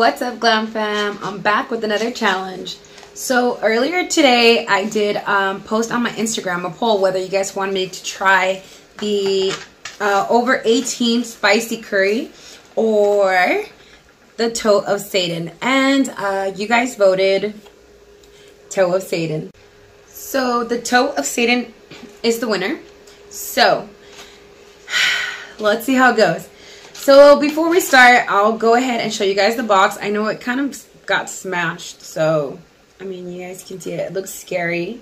What's up, Glam Fam? I'm back with another challenge. So earlier today, I did um, post on my Instagram a poll whether you guys want me to try the uh, over 18 spicy curry or the toe of Satan. And uh, you guys voted toe of Satan. So the toe of Satan is the winner. So let's see how it goes. So before we start, I'll go ahead and show you guys the box. I know it kind of got smashed, so I mean, you guys can see it. It looks scary.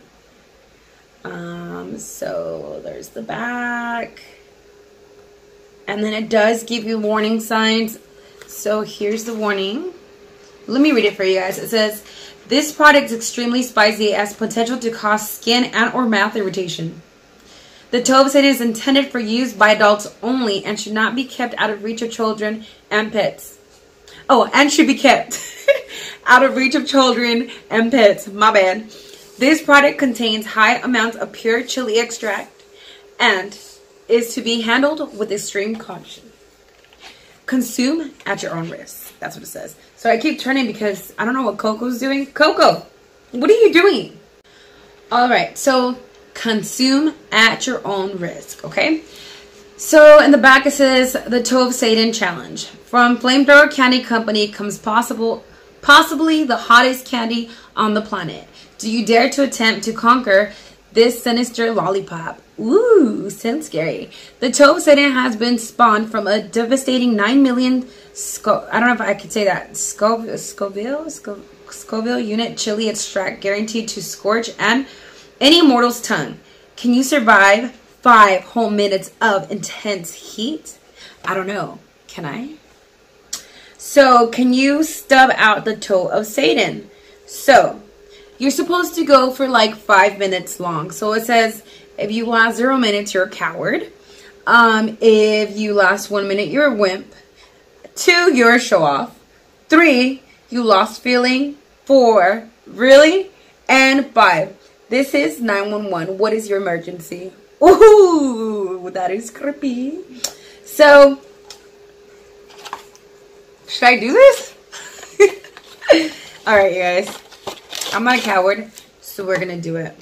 Um, so there's the back. And then it does give you warning signs. So here's the warning. Let me read it for you guys. It says, this product is extremely spicy as potential to cause skin and or mouth irritation. The Toe of Satan is intended for use by adults only and should not be kept out of reach of children and pets. Oh, and should be kept out of reach of children and pets. My bad. This product contains high amounts of pure chili extract and is to be handled with extreme caution. Consume at your own risk. That's what it says. So I keep turning because I don't know what Coco's doing. Coco, what are you doing? All right, so consume at your own risk, okay? So in the back it says the of Satan challenge. From Flamethrower Candy Company comes possible possibly the hottest candy on the planet. Do you dare to attempt to conquer this sinister lollipop? Ooh, sounds scary. The of Satan has been spawned from a devastating 9 million Sco I don't know if I could say that. Scoville, Scoville, Scoville unit chili extract guaranteed to scorch and any mortal's tongue. Can you survive five whole minutes of intense heat? I don't know. Can I? So, can you stub out the toe of Satan? So, you're supposed to go for like five minutes long. So it says if you last zero minutes, you're a coward. Um, if you last one minute, you're a wimp. Two, you're a show off. Three, you lost feeling. Four, really? And five, this is 911. What is your emergency? Ooh, that is creepy. So, should I do this? Alright, you guys. I'm not a coward, so we're going to do it.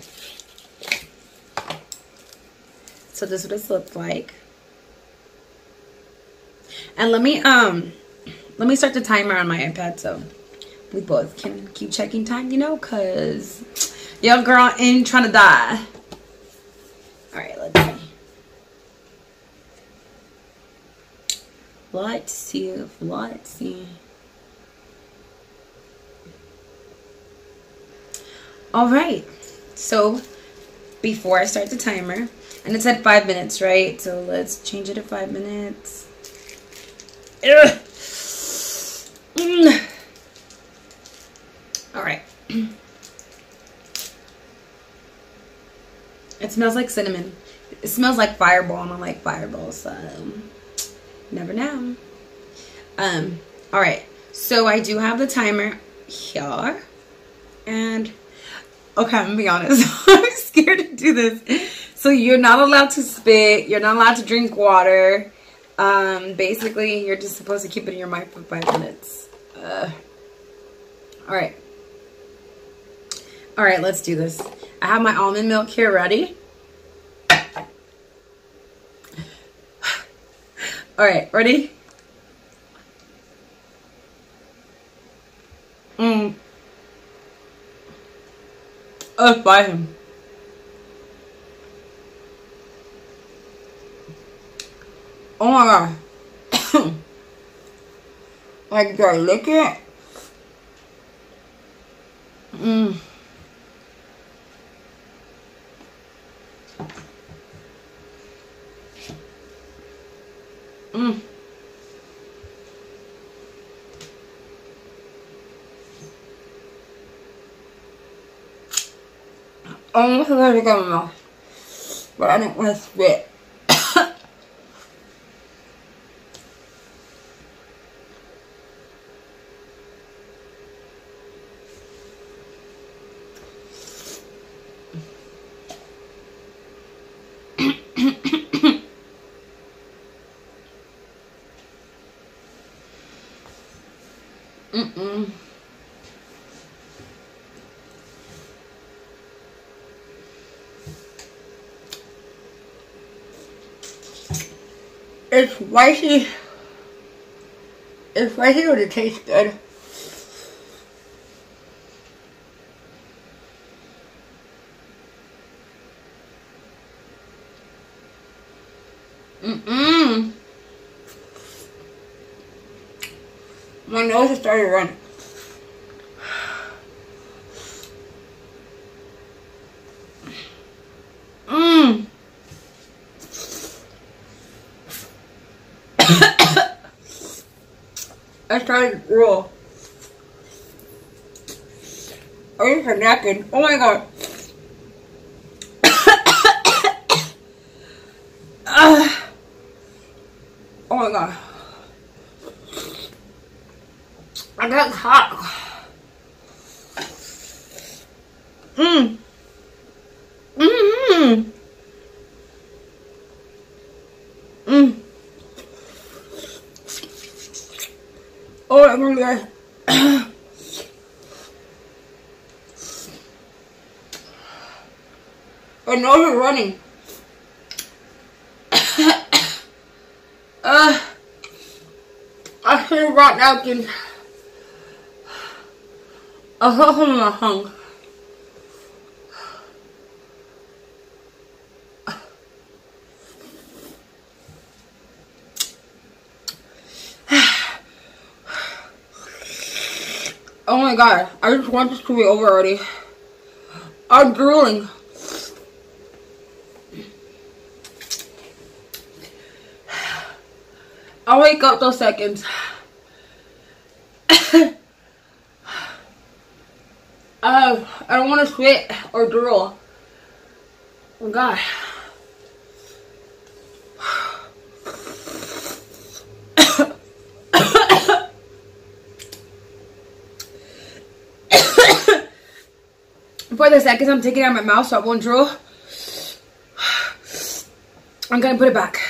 So this is what this looks like. And let me, um, let me start the timer on my iPad so we both can keep checking time, you know, because your girl ain't trying to die. All right, let's see. Let's see. Let's see. All right. So before I start the timer, and it said five minutes, right? So let's change it to five minutes. Ugh. Mm. All right. It smells like cinnamon. It smells like fireball, and I like fireball, so never know. Um, all right. So I do have the timer here, and okay, I'm gonna be honest. I'm scared to do this. So you're not allowed to spit. You're not allowed to drink water. Um, basically, you're just supposed to keep it in your mouth for five minutes. Uh, all right. All right, let's do this. I have my almond milk here ready. All right, ready? Mmm. Oh, by him. Oh my god. like, do I lick it? Mmm. Mm. Almost to go mouth. But I didn't want to spit. It's spicy. It's spicy, but it tastes good. Mm-mm. My nose is starting to run. Mmm. I to roll. I just for napkin. Oh my god. oh my god. I got hot. Mmm. Mmm. Mmm. I know you're running. uh, I should have brought napkins. I my my god, I just want this to be over already. I'm drooling. I'll wake up those seconds. uh, I don't want to sweat or drool. Oh god. For the seconds I'm taking out my mouth so I won't drool. I'm gonna put it back.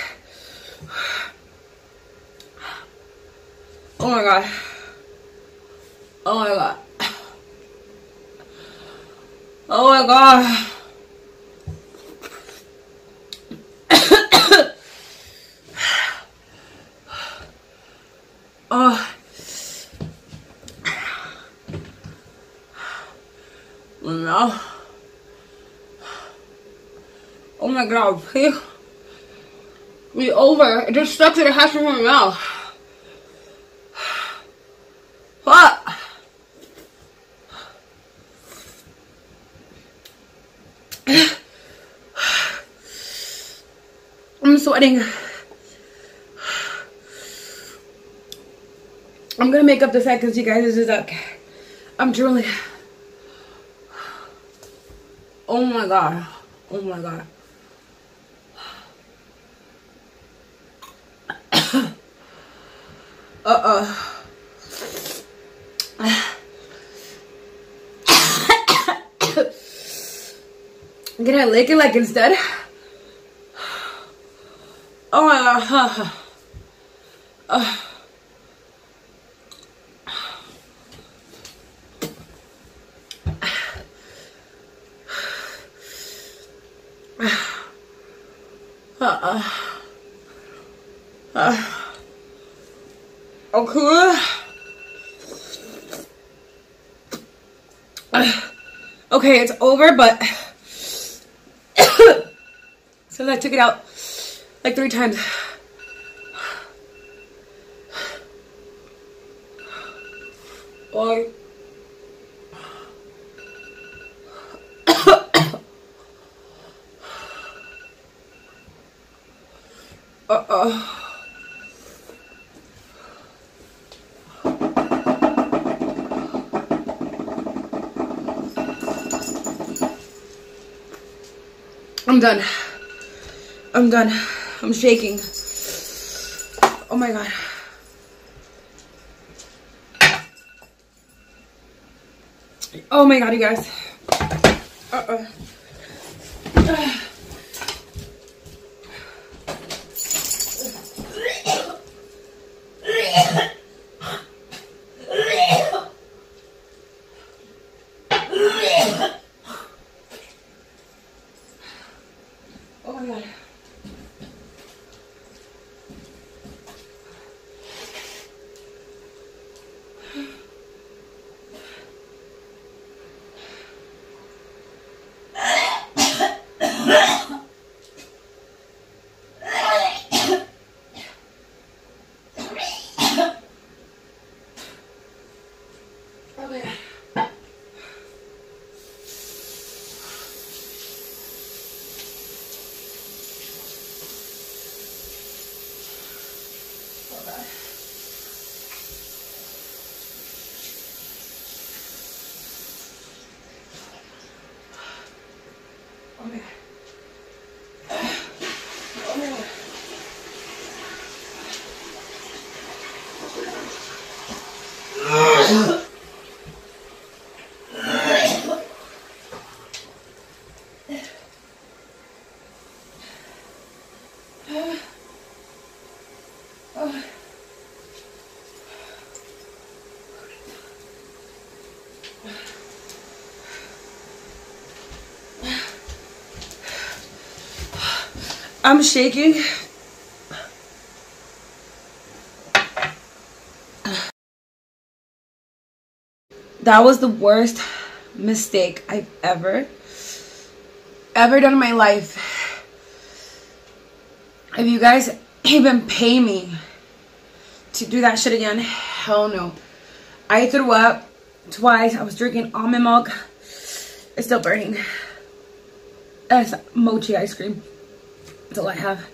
Oh my god. Oh my god. Oh my god. oh. No. Oh my god, please. Be over. It just stuck to the half of my mouth. What? I'm sweating. I'm gonna make up the seconds, you guys. This is okay. I'm drooling. Oh my god. Oh my god. Uh-uh. Can I lick it like instead? Oh my god. Uh. Uh-uh. Uh. Okay. Uh. Okay, it's over, but since I took it out like three times. Bye. Uh-oh. I'm done. I'm done. I'm shaking. Oh my god. Oh my god, you guys. Uh-uh. that. Okay. Oh. I'm shaking. That was the worst mistake I've ever, ever done in my life. If you guys even pay me to do that shit again, hell no. I threw up twice. I was drinking almond milk. It's still burning. That's mochi ice cream. That's all I have.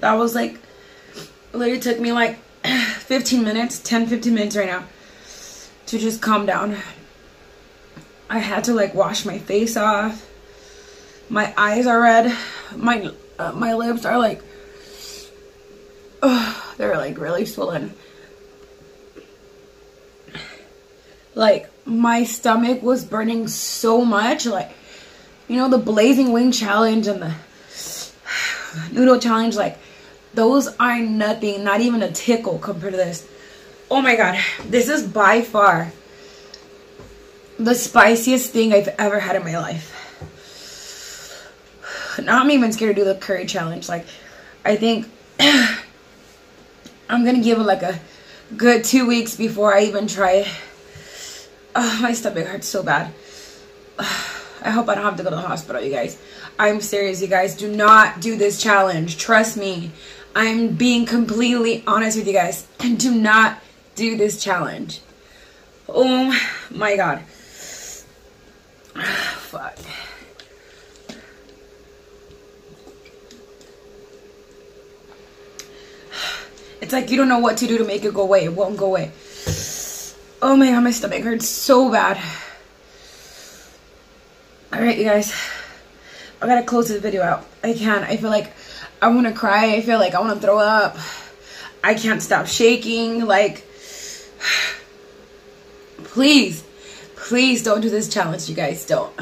That was like, literally took me like 15 minutes, 10, 15 minutes right now to just calm down. I had to like wash my face off. My eyes are red. My uh, my lips are like, oh, they're like really swollen. Like my stomach was burning so much. Like, you know, the blazing wing challenge and the noodle challenge, like those are nothing, not even a tickle compared to this. Oh my god, this is by far the spiciest thing I've ever had in my life. Now I'm even scared to do the curry challenge. Like, I think I'm gonna give it like a good two weeks before I even try it. Oh, my stomach hurts so bad. I hope I don't have to go to the hospital, you guys. I'm serious, you guys. Do not do this challenge. Trust me. I'm being completely honest with you guys. And do not do this challenge. Oh my god. Fuck. It's like you don't know what to do to make it go away. It won't go away. Oh my god, my stomach hurts so bad. Alright, you guys. I gotta close this video out. I can't. I feel like I want to cry. I feel like I want to throw up. I can't stop shaking. Like, please, please don't do this challenge, you guys. Don't.